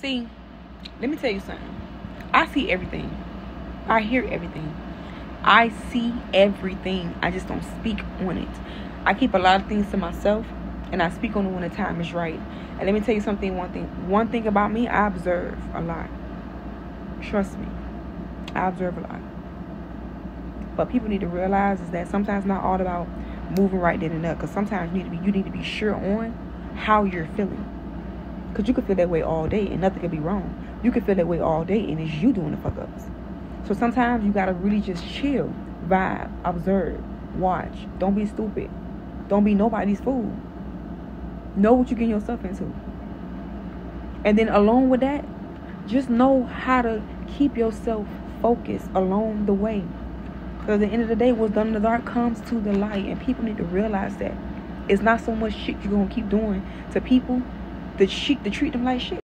See, let me tell you something. I see everything. I hear everything. I see everything. I just don't speak on it. I keep a lot of things to myself and I speak on it when the time is right. And let me tell you something, one thing. One thing about me, I observe a lot. Trust me. I observe a lot. But people need to realize is that sometimes it's not all about moving right then and there. Because sometimes you need to be you need to be sure on how you're feeling. Because you could feel that way all day and nothing could be wrong. You could feel that way all day and it's you doing the fuck ups. So sometimes you gotta really just chill, vibe, observe, watch. Don't be stupid. Don't be nobody's fool. Know what you're getting yourself into. And then along with that, just know how to keep yourself focused along the way. Because at the end of the day, what's done in the dark comes to the light. And people need to realize that. It's not so much shit you're gonna keep doing to people to treat them like shit.